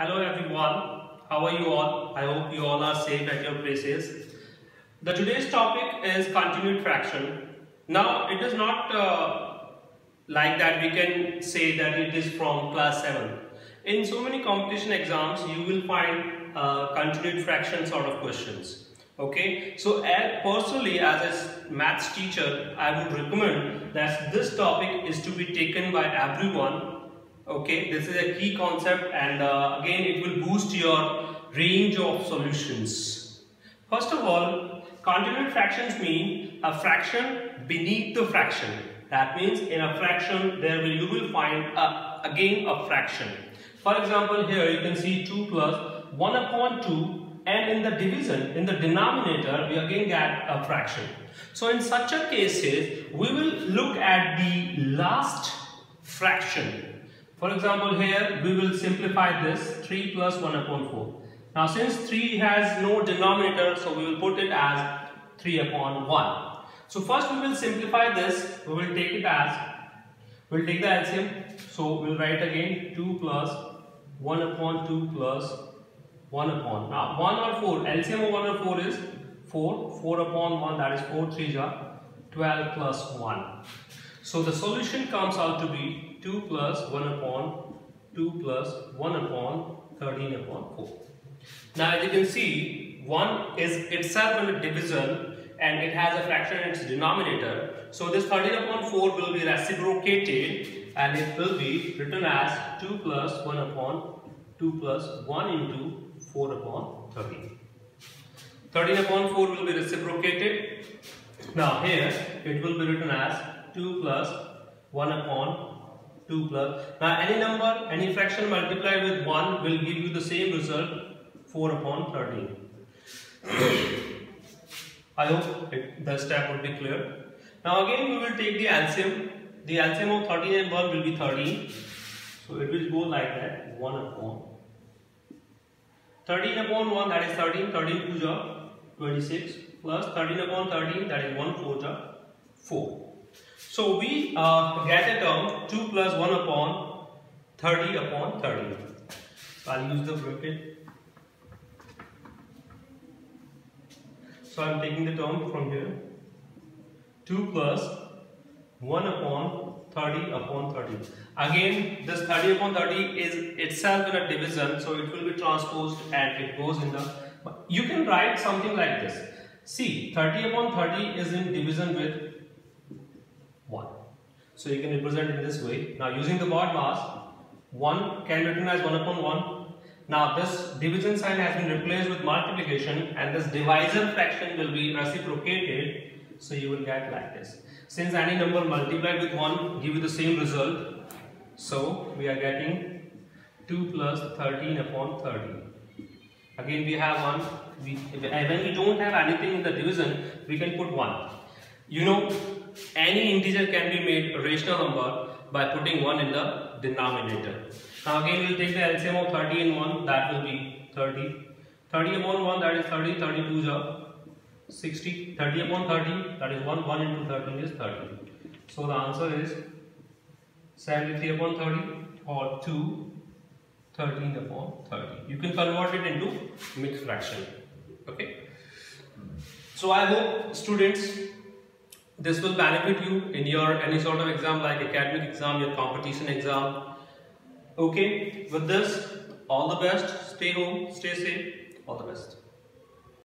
Hello everyone, how are you all? I hope you all are safe at your places. The today's topic is continued fraction. Now it is not uh, like that we can say that it is from class 7. In so many competition exams you will find uh, continued fraction sort of questions. Okay, so as personally as a maths teacher I would recommend that this topic is to be taken by everyone okay this is a key concept and uh, again it will boost your range of solutions. First of all continued fractions mean a fraction beneath the fraction. That means in a fraction there will you will find a, again a fraction. For example here you can see 2 plus 1 upon 2 and in the division in the denominator we again get a fraction. So in such a cases we will look at the last fraction for example, here we will simplify this 3 plus 1 upon 4. Now since 3 has no denominator, so we will put it as 3 upon 1. So first we will simplify this, we will take it as, we will take the LCM, so we will write again 2 plus 1 upon 2 plus 1 upon. Now 1 or 4, LCM of 1 or 4 is 4, 4 upon 1 that is 4 3 is 12 plus 1. So the solution comes out to be 2 plus 1 upon 2 plus 1 upon 13 upon 4. Now as you can see 1 is itself in a division and it has a fraction in its denominator. So this 13 upon 4 will be reciprocated and it will be written as 2 plus 1 upon 2 plus 1 into 4 upon 13. 13 upon 4 will be reciprocated. Now here it will be written as 2 plus 1 upon 2 plus. Now any number, any fraction multiplied with 1 will give you the same result 4 upon 13. I hope the step would be clear. Now again we will take the LCM. The LCM of 13 and 1 will be 13. So it will go like that 1 upon 13 upon 1 that is 13, 13 2 26 plus 13 upon 13 that is 1 4 4. So we uh, get a term 2 plus 1 upon 30 upon 30. So I'll use the bracket. So I'm taking the term from here. 2 plus 1 upon 30 upon 30. Again, this 30 upon 30 is itself in a division, so it will be transposed and it goes in the. You can write something like this. See, 30 upon 30 is in division with 1. So you can represent in this way. Now using the BODMAS, 1 can be written as 1 upon 1. Now this division sign has been replaced with multiplication and this divisor fraction will be reciprocated. So you will get like this. Since any number multiplied with 1 give you the same result. So we are getting 2 plus 13 upon 30. Again we have 1. We, when we don't have anything in the division, we can put 1. You know any integer can be made a rational number by putting 1 in the denominator. Now again we will take the LCM of 30 and 1 that will be 30. 30 upon 1 that is 30, 32 is 60, 30 upon 30 that is 1, 1 into 13 is 30. So the answer is 73 upon 30 or 2 13 upon 30. You can convert it into mixed fraction. Okay. So I hope students this will benefit you in your any sort of exam like academic exam, your competition exam. Okay, with this, all the best. Stay home, stay safe. All the best.